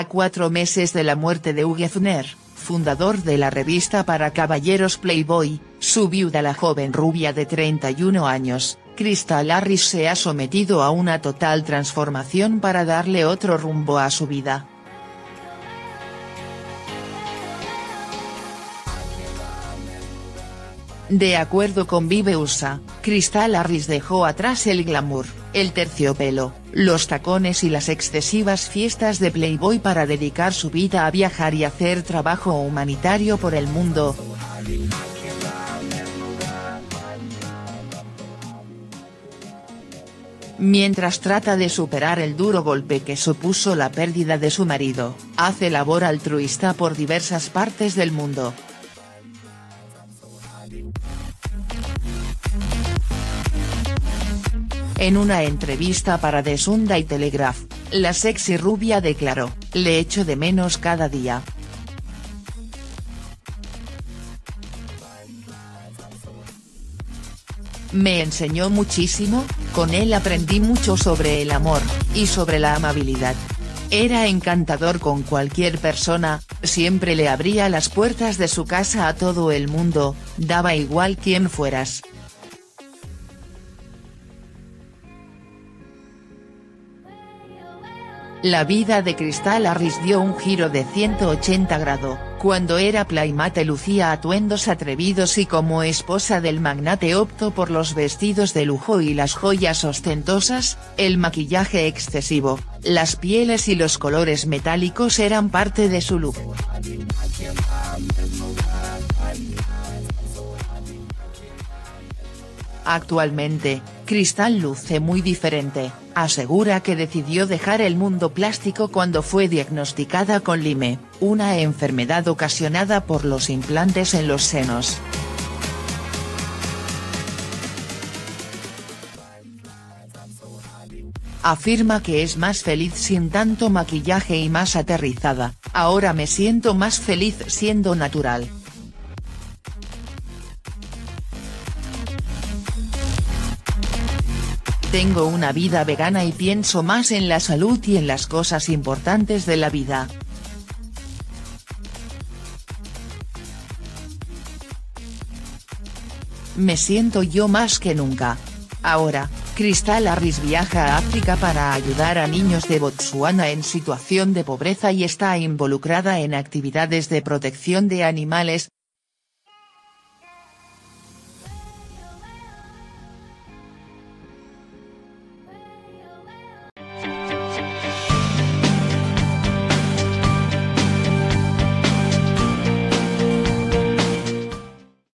A cuatro meses de la muerte de Hugh Hefner, fundador de la revista para caballeros Playboy, su viuda la joven rubia de 31 años, Crystal Harris se ha sometido a una total transformación para darle otro rumbo a su vida. De acuerdo con Vive USA, Crystal Harris dejó atrás el glamour, el terciopelo, los tacones y las excesivas fiestas de Playboy para dedicar su vida a viajar y hacer trabajo humanitario por el mundo. Mientras trata de superar el duro golpe que supuso la pérdida de su marido, hace labor altruista por diversas partes del mundo, En una entrevista para The Sunday Telegraph, la sexy rubia declaró, le echo de menos cada día. Me enseñó muchísimo, con él aprendí mucho sobre el amor, y sobre la amabilidad. Era encantador con cualquier persona, siempre le abría las puertas de su casa a todo el mundo, daba igual quién fueras. La vida de Cristal Harris dio un giro de 180 grados, cuando era playmate lucía atuendos atrevidos y como esposa del magnate optó por los vestidos de lujo y las joyas ostentosas, el maquillaje excesivo, las pieles y los colores metálicos eran parte de su look. Actualmente, Cristal luce muy diferente, asegura que decidió dejar el mundo plástico cuando fue diagnosticada con Lyme, una enfermedad ocasionada por los implantes en los senos. Afirma que es más feliz sin tanto maquillaje y más aterrizada, ahora me siento más feliz siendo natural. Tengo una vida vegana y pienso más en la salud y en las cosas importantes de la vida. Me siento yo más que nunca. Ahora, Cristal Harris viaja a África para ayudar a niños de Botsuana en situación de pobreza y está involucrada en actividades de protección de animales,